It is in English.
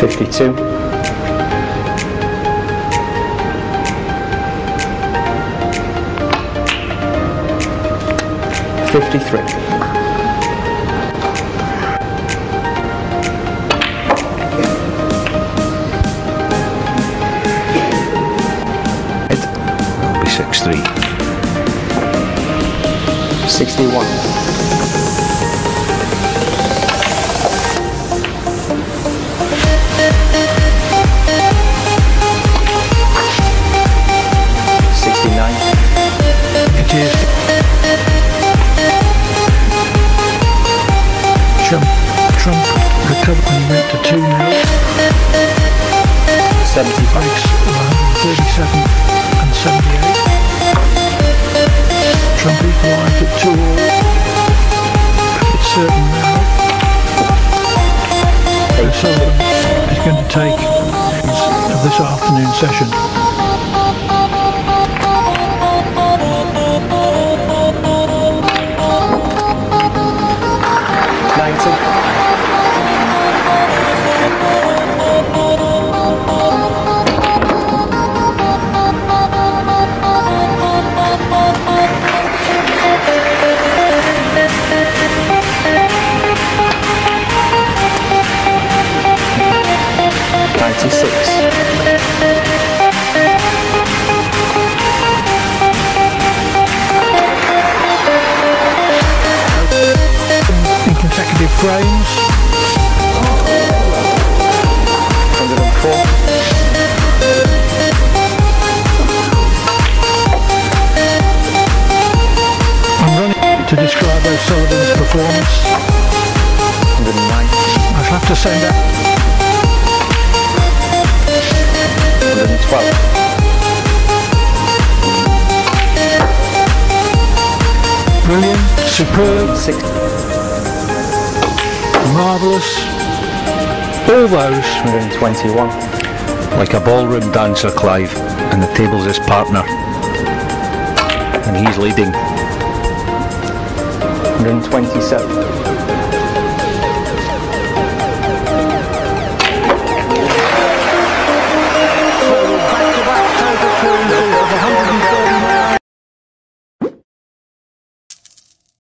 52. Fifty-three. It'll be 6 3. Sixty-one. It is. Trump, Trump went to 2 0. Seventy-five. 137 and 78. Trump at 2 all. It's certain now. going to take this afternoon session. Consecutive frames. Hundred and four. I'm running to describe O'Sullivan's performance. Hundred and nine. I shall have to send and twelve. brilliant, superb, Six. Marvellous. All those Hundred and twenty-one. Like a ballroom dancer, Clive, and the table's his partner. And he's leading. Hundred and twenty-seven.